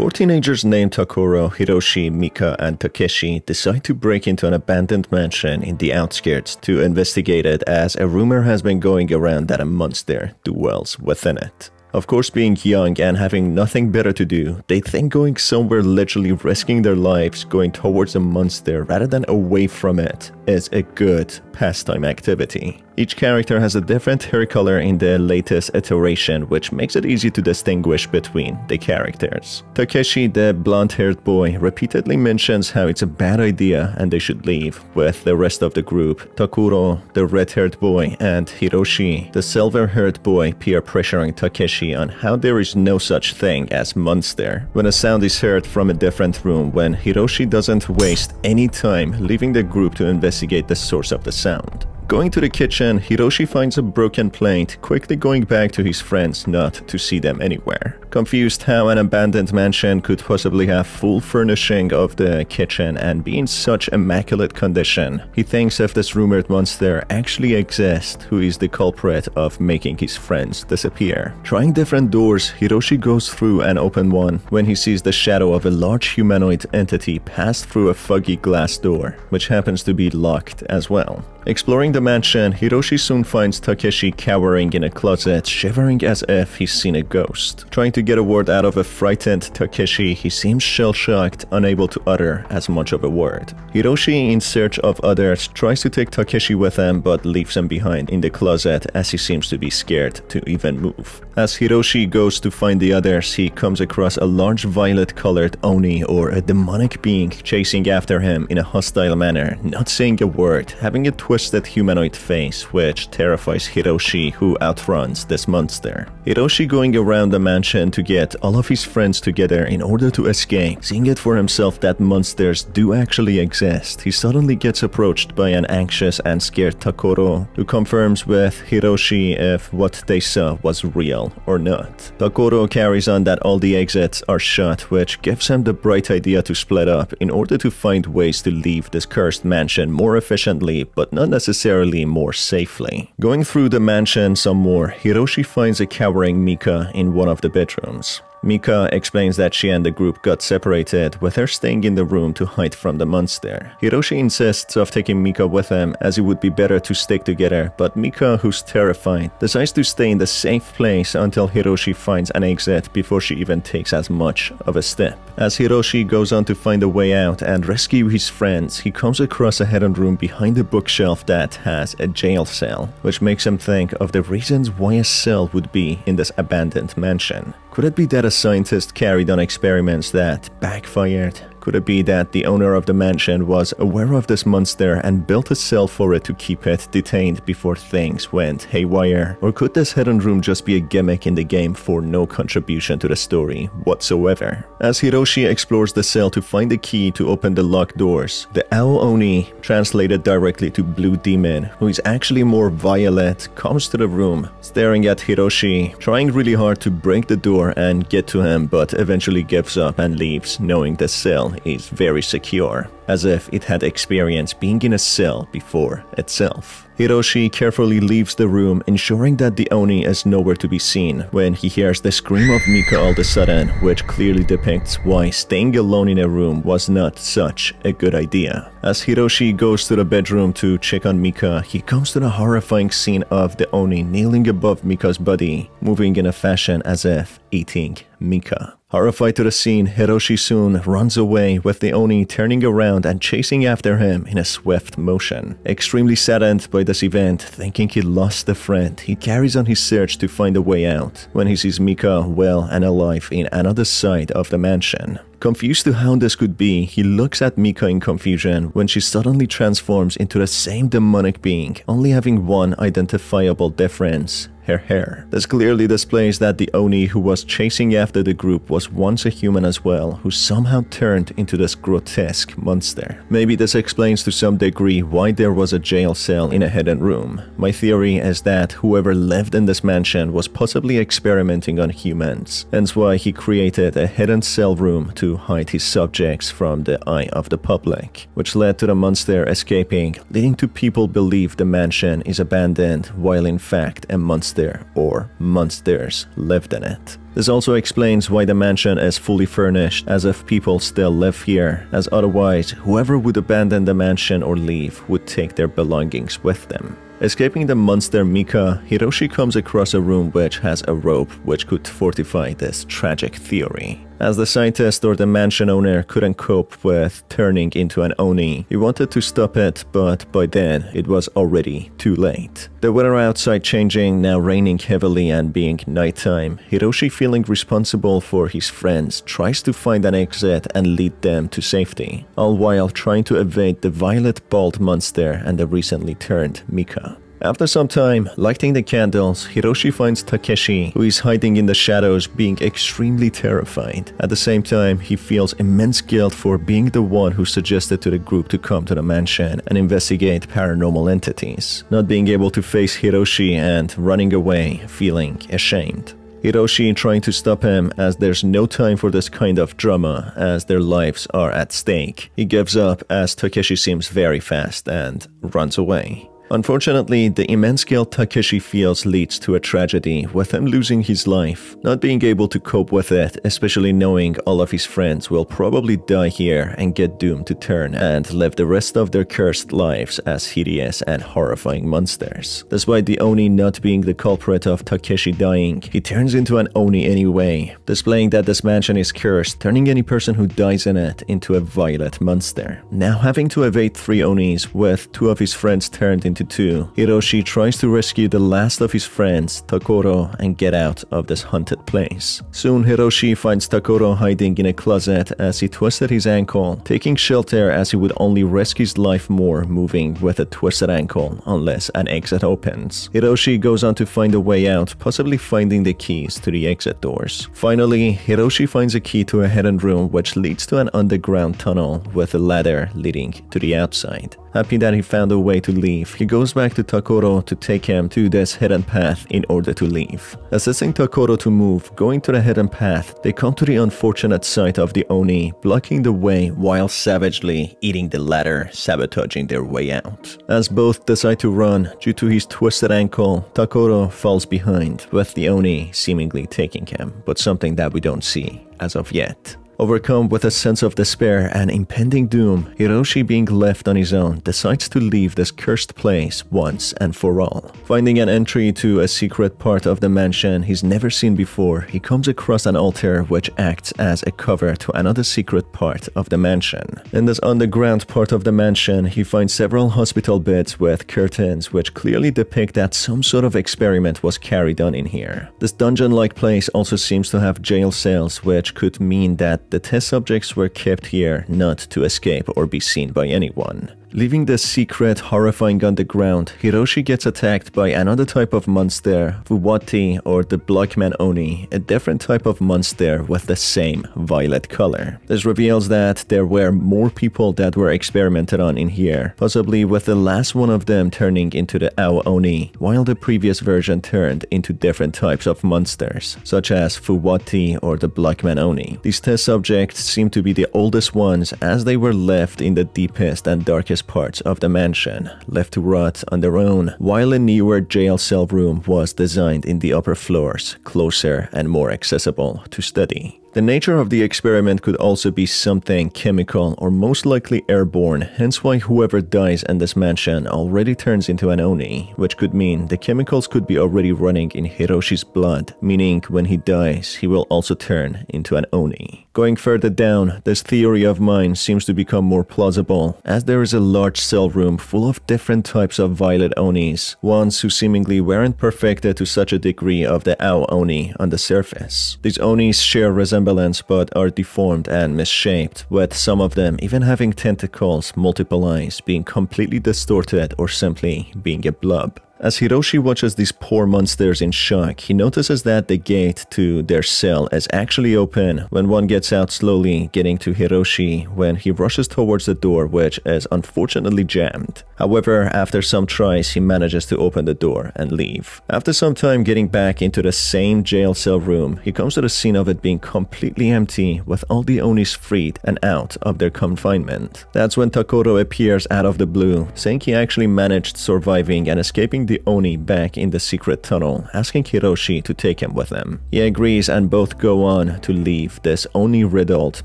Four teenagers named Takuro, Hiroshi, Mika, and Takeshi decide to break into an abandoned mansion in the outskirts to investigate it as a rumor has been going around that a monster dwells within it. Of course, being young and having nothing better to do, they think going somewhere literally risking their lives going towards a monster rather than away from it is a good pastime activity. Each character has a different hair color in the latest iteration, which makes it easy to distinguish between the characters. Takeshi, the blonde-haired boy, repeatedly mentions how it's a bad idea and they should leave, with the rest of the group, Takuro, the red-haired boy, and Hiroshi, the silver-haired boy, peer pressuring Takeshi on how there is no such thing as monster. When a sound is heard from a different room, when Hiroshi doesn't waste any time leaving the group to investigate the source of the sound. Going to the kitchen, Hiroshi finds a broken plate, quickly going back to his friends not to see them anywhere. Confused how an abandoned mansion could possibly have full furnishing of the kitchen and be in such immaculate condition, he thinks if this rumored monster actually exists, who is the culprit of making his friends disappear. Trying different doors, Hiroshi goes through and open one when he sees the shadow of a large humanoid entity pass through a foggy glass door, which happens to be locked as well. Exploring the mansion, Hiroshi soon finds Takeshi cowering in a closet, shivering as if he's seen a ghost. Trying to get a word out of a frightened Takeshi, he seems shell-shocked, unable to utter as much of a word. Hiroshi, in search of others, tries to take Takeshi with him but leaves him behind in the closet as he seems to be scared to even move. As Hiroshi goes to find the others, he comes across a large violet-colored Oni or a demonic being chasing after him in a hostile manner, not saying a word, having a twisted humanoid face which terrifies Hiroshi who outruns this monster. Hiroshi going around the mansion to get all of his friends together in order to escape, seeing it for himself that monsters do actually exist, he suddenly gets approached by an anxious and scared Takuro who confirms with Hiroshi if what they saw was real or not. Takuro carries on that all the exits are shut which gives him the bright idea to split up in order to find ways to leave this cursed mansion more efficiently but not necessarily more safely. Going through the mansion some more, Hiroshi finds a cowering Mika in one of the bedrooms. Mika explains that she and the group got separated, with her staying in the room to hide from the monster. Hiroshi insists of taking Mika with him as it would be better to stick together, but Mika, who's terrified, decides to stay in the safe place until Hiroshi finds an exit before she even takes as much of a step. As Hiroshi goes on to find a way out and rescue his friends, he comes across a hidden room behind a bookshelf that has a jail cell, which makes him think of the reasons why a cell would be in this abandoned mansion. Could it be that a scientist carried on experiments that backfired? Could it be that the owner of the mansion was aware of this monster and built a cell for it to keep it detained before things went haywire? Or could this hidden room just be a gimmick in the game for no contribution to the story whatsoever? As Hiroshi explores the cell to find the key to open the locked doors, the Ao Oni, translated directly to Blue Demon, who is actually more violet, comes to the room, staring at Hiroshi, trying really hard to break the door and get to him, but eventually gives up and leaves, knowing the cell is very secure, as if it had experience being in a cell before itself. Hiroshi carefully leaves the room, ensuring that the Oni is nowhere to be seen, when he hears the scream of Mika all of a sudden, which clearly depicts why staying alone in a room was not such a good idea. As Hiroshi goes to the bedroom to check on Mika, he comes to the horrifying scene of the Oni kneeling above Mika's body, moving in a fashion as if eating Mika. Horrified to the scene, Hiroshi soon runs away with the Oni turning around and chasing after him in a swift motion. Extremely saddened by this event, thinking he lost a friend, he carries on his search to find a way out when he sees Mika well and alive in another side of the mansion. Confused to how this could be, he looks at Mika in confusion when she suddenly transforms into the same demonic being, only having one identifiable difference her hair. This clearly displays that the Oni who was chasing after the group was once a human as well, who somehow turned into this grotesque monster. Maybe this explains to some degree why there was a jail cell in a hidden room. My theory is that whoever lived in this mansion was possibly experimenting on humans, hence why he created a hidden cell room to hide his subjects from the eye of the public, which led to the monster escaping, leading to people believe the mansion is abandoned while in fact a monster or monsters lived in it. This also explains why the mansion is fully furnished, as if people still live here, as otherwise, whoever would abandon the mansion or leave would take their belongings with them. Escaping the monster Mika, Hiroshi comes across a room which has a rope which could fortify this tragic theory. As the scientist or the mansion owner couldn't cope with turning into an Oni, he wanted to stop it, but by then it was already too late. The weather outside changing, now raining heavily and being nighttime, Hiroshi feeling responsible for his friends tries to find an exit and lead them to safety, all while trying to evade the violet bald monster and the recently turned Mika. After some time, lighting the candles, Hiroshi finds Takeshi, who is hiding in the shadows being extremely terrified. At the same time, he feels immense guilt for being the one who suggested to the group to come to the mansion and investigate paranormal entities, not being able to face Hiroshi and running away, feeling ashamed. Hiroshi trying to stop him as there's no time for this kind of drama as their lives are at stake. He gives up as Takeshi seems very fast and runs away. Unfortunately, the immense guilt Takeshi feels leads to a tragedy, with him losing his life, not being able to cope with it, especially knowing all of his friends will probably die here and get doomed to turn and live the rest of their cursed lives as hideous and horrifying monsters. Despite the Oni not being the culprit of Takeshi dying, he turns into an Oni anyway, displaying that this mansion is cursed, turning any person who dies in it into a violet monster. Now having to evade three Onis, with two of his friends turned into Hiroshi tries to rescue the last of his friends, Takuro, and get out of this haunted place. Soon Hiroshi finds Takuro hiding in a closet as he twisted his ankle, taking shelter as he would only risk his life more moving with a twisted ankle unless an exit opens. Hiroshi goes on to find a way out, possibly finding the keys to the exit doors. Finally, Hiroshi finds a key to a hidden room which leads to an underground tunnel with a ladder leading to the outside. Happy that he found a way to leave, he goes back to Takuro to take him to this hidden path in order to leave. Assisting Takuro to move, going to the hidden path, they come to the unfortunate sight of the Oni, blocking the way while savagely eating the ladder, sabotaging their way out. As both decide to run, due to his twisted ankle, Takuro falls behind, with the Oni seemingly taking him, but something that we don't see as of yet. Overcome with a sense of despair and impending doom, Hiroshi being left on his own decides to leave this cursed place once and for all. Finding an entry to a secret part of the mansion he's never seen before, he comes across an altar which acts as a cover to another secret part of the mansion. In this underground part of the mansion, he finds several hospital beds with curtains which clearly depict that some sort of experiment was carried on in here. This dungeon-like place also seems to have jail cells which could mean that the test subjects were kept here not to escape or be seen by anyone. Leaving the secret horrifying underground, Hiroshi gets attacked by another type of monster, Fuwati or the Blockman Oni, a different type of monster with the same violet color. This reveals that there were more people that were experimented on in here, possibly with the last one of them turning into the Ao Oni, while the previous version turned into different types of monsters, such as Fuwati or the Blockman Oni. These test subjects seem to be the oldest ones as they were left in the deepest and darkest parts of the mansion, left to rot on their own, while a newer jail cell room was designed in the upper floors, closer and more accessible to study. The nature of the experiment could also be something chemical or most likely airborne, hence why whoever dies in this mansion already turns into an Oni, which could mean the chemicals could be already running in Hiroshi's blood, meaning when he dies, he will also turn into an Oni. Going further down, this theory of mine seems to become more plausible, as there is a large cell room full of different types of violet Onis, ones who seemingly weren't perfected to such a degree of the Ao Oni on the surface. These Onis share resemblance resemblance but are deformed and misshaped, with some of them even having tentacles, multiple eyes, being completely distorted or simply being a blob. As Hiroshi watches these poor monsters in shock, he notices that the gate to their cell is actually open when one gets out slowly, getting to Hiroshi when he rushes towards the door which is unfortunately jammed. However, after some tries, he manages to open the door and leave. After some time getting back into the same jail cell room, he comes to the scene of it being completely empty with all the Onis freed and out of their confinement. That's when Takuro appears out of the blue, saying he actually managed surviving and escaping the Oni back in the secret tunnel, asking Hiroshi to take him with them. He agrees and both go on to leave this Oni-riddled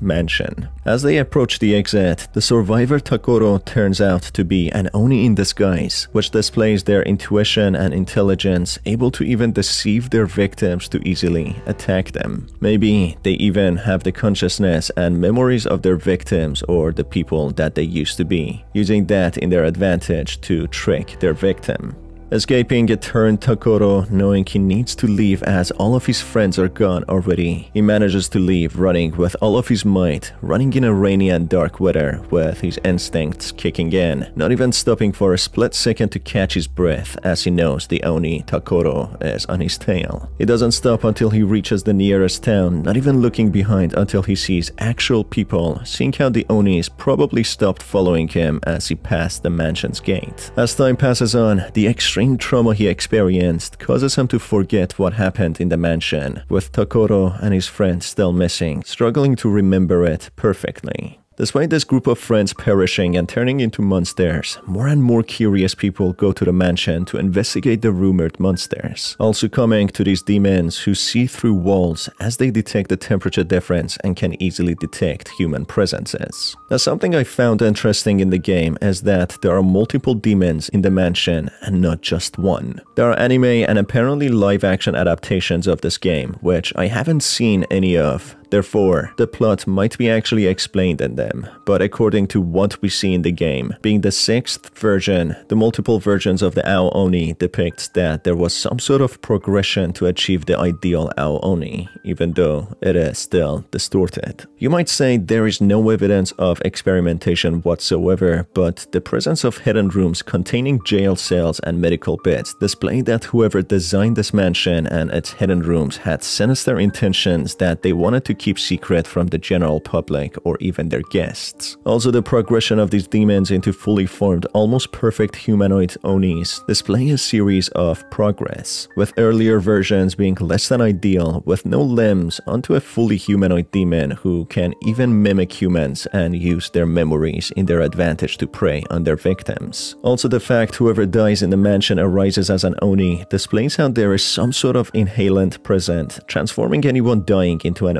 mansion. As they approach the exit, the survivor Takuro turns out to be an Oni in disguise, which displays their intuition and intelligence, able to even deceive their victims to easily attack them. Maybe they even have the consciousness and memories of their victims or the people that they used to be, using that in their advantage to trick their victim. Escaping a turned Takuro, knowing he needs to leave as all of his friends are gone already, he manages to leave running with all of his might, running in a rainy and dark weather with his instincts kicking in, not even stopping for a split second to catch his breath as he knows the Oni Takuro is on his tail. He doesn't stop until he reaches the nearest town, not even looking behind until he sees actual people, seeing how the Oni Onis probably stopped following him as he passed the mansion's gate. As time passes on, the extreme extreme trauma he experienced causes him to forget what happened in the mansion, with Takuro and his friends still missing, struggling to remember it perfectly. Despite this group of friends perishing and turning into monsters, more and more curious people go to the mansion to investigate the rumored monsters, all succumbing to these demons who see through walls as they detect the temperature difference and can easily detect human presences. Now something I found interesting in the game is that there are multiple demons in the mansion and not just one. There are anime and apparently live action adaptations of this game, which I haven't seen any of, Therefore, the plot might be actually explained in them, but according to what we see in the game, being the sixth version, the multiple versions of the Ao Oni depicts that there was some sort of progression to achieve the ideal Ao Oni, even though it is still distorted. You might say there is no evidence of experimentation whatsoever, but the presence of hidden rooms containing jail cells and medical beds display that whoever designed this mansion and its hidden rooms had sinister intentions that they wanted to keep secret from the general public or even their guests. Also, the progression of these demons into fully formed, almost perfect humanoid Onis display a series of progress, with earlier versions being less than ideal with no limbs onto a fully humanoid demon who can even mimic humans and use their memories in their advantage to prey on their victims. Also, the fact whoever dies in the mansion arises as an Oni displays how there is some sort of inhalant present, transforming anyone dying into an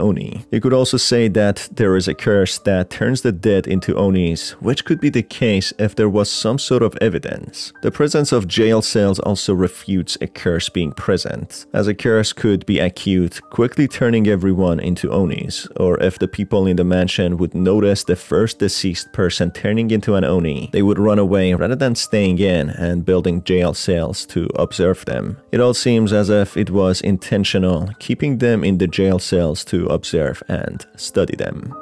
You could also say that there is a curse that turns the dead into Onis, which could be the case if there was some sort of evidence. The presence of jail cells also refutes a curse being present, as a curse could be acute, quickly turning everyone into Onis, or if the people in the mansion would notice the first deceased person turning into an Oni, they would run away rather than staying in and building jail cells to observe them. It all seems as if it was intentional, keeping them in the jail cells to observe observe and study them.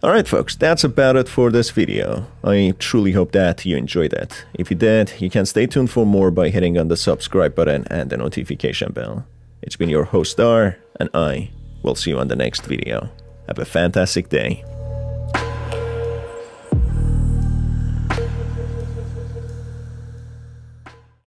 Alright folks, that's about it for this video. I truly hope that you enjoyed it. If you did, you can stay tuned for more by hitting on the subscribe button and the notification bell. It's been your host Star, and I will see you on the next video. Have a fantastic day.